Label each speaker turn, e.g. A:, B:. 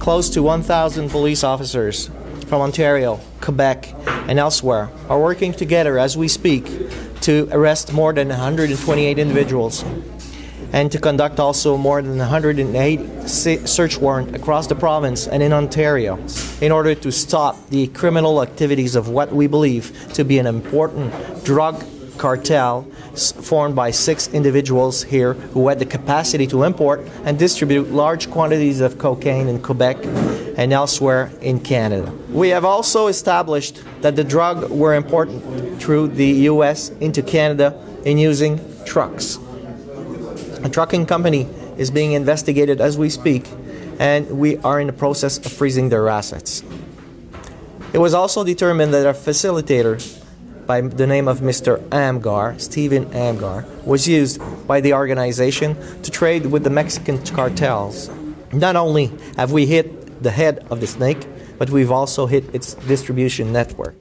A: Close to 1,000 police officers from Ontario, Quebec, and elsewhere are working together as we speak to arrest more than 128 individuals and to conduct also more than 108 search warrants across the province and in Ontario in order to stop the criminal activities of what we believe to be an important drug cartel formed by six individuals here who had the capacity to import and distribute large quantities of cocaine in Quebec and elsewhere in Canada. We have also established that the drug were imported through the US into Canada in using trucks. A trucking company is being investigated as we speak, and we are in the process of freezing their assets. It was also determined that a facilitator by the name of Mr. Amgar, Stephen Amgar, was used by the organization to trade with the Mexican cartels. Not only have we hit the head of the snake, but we've also hit its distribution network.